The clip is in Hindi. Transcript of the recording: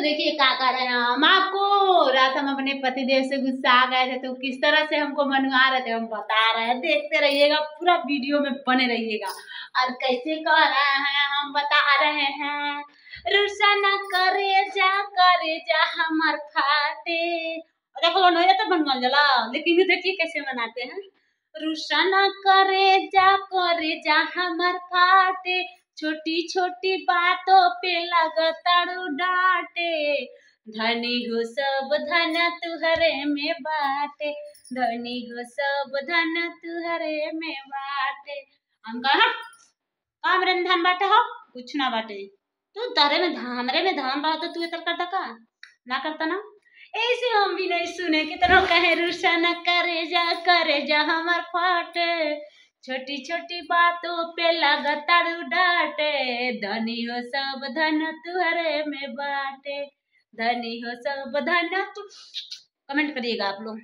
तो देखिए क्या कर रहे हैं हम आपको रात हम अपने पतिदेव से गुस्सा आ गए थे तो किस तरह से हमको मनवा रहे थे, हम बता रहे हैं, देखते रहिएगा, पूरा वीडियो में बने रहिएगा। और कैसे कह रहे हैं, हम बता रहे हैं रुसा न करे, जा करे, जा हमार फाटे। देखो नहीं तो बन जला, लेकिन देखिए कैसे बनाते हैं। रुसा न करे, जा करे, जा हमार फाटे छोटी छोटी बातों पे धनी हो सब धन तुहरे में बाटे। धनी हो सब धन तुहरे में बाटे। हम कहा? काम रे धन बाटे हो? कुछ ना बाटे। तू तारे में धान हमरे में धान तो तू इतर करता का? ना करता ना? ऐसे हम भी नहीं सुने कि तरह कहे रुसा न करे जा करे जा हमार फाटे। छोटी छोटी बातों पे लगातार डांटे धनी हो सब धन तुहरे में बाटे। धनी हो सब धन्य कमेंट करिएगा आप लोग।